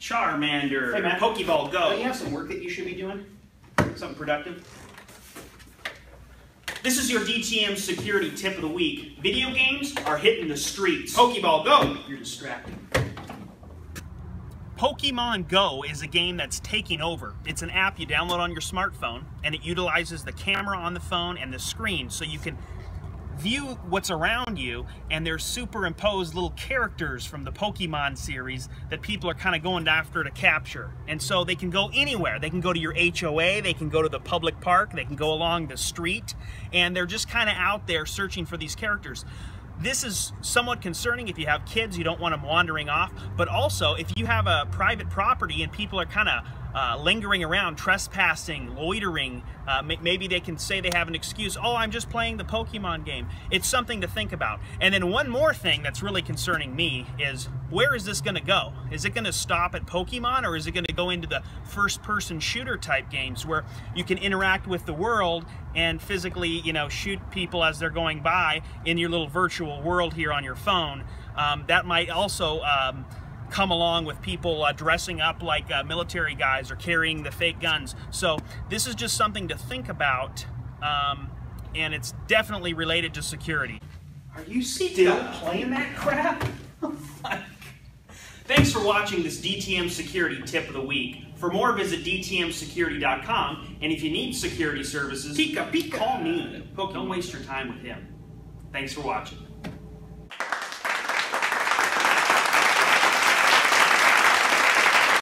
Charmander, Hey, Matt. Pokeball Go. Don't you have some work that you should be doing? Something productive? This is your DTM security tip of the week. Video games are hitting the streets. Pokeball Go, you're distracted. Pokemon Go is a game that's taking over. It's an app you download on your smartphone, and it utilizes the camera on the phone and the screen so you can view what's around you, and there's superimposed little characters from the Pokemon series that people are kind of going after to capture. And so they can go anywhere. They can go to your HOA, they can go to the public park, they can go along the street, and they're just kind of out there searching for these characters. This is somewhat concerning if you have kids, you don't want them wandering off, but also if you have a private property and people are kind of uh, lingering around, trespassing, loitering. Uh, maybe they can say they have an excuse. Oh, I'm just playing the Pokemon game. It's something to think about. And then one more thing that's really concerning me is where is this going to go? Is it going to stop at Pokemon or is it going to go into the first person shooter type games where you can interact with the world and physically, you know, shoot people as they're going by in your little virtual world here on your phone? Um, that might also um, come along with people uh, dressing up like uh, military guys or carrying the fake guns. So this is just something to think about, um, and it's definitely related to security. Are you still playing that crap? Thanks for watching this DTM Security Tip of the Week. For more, visit dtmsecurity.com, and if you need security services, Pika, pika. call me. Don't waste your time with him. Thanks for watching.